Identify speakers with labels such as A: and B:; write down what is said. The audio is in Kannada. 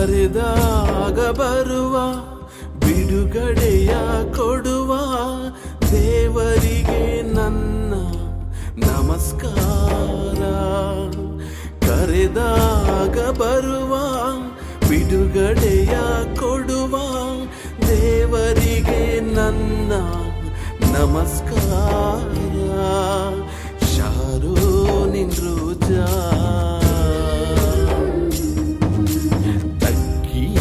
A: ಕರೆದಾಗ ಬರುವ ಬಿಡುಗಡೆಯ ಕೊಡುವ ದೇವರಿಗೆ ನನ್ನ ನಮಸ್ಕಾರ. ಕರೆದಾಗ ಬರುವ ಬಿಡುಗಡೆಯ ಕೊಡುವ ದೇವರಿಗೆ ನನ್ನ ನಮಸ್ಕಾರ.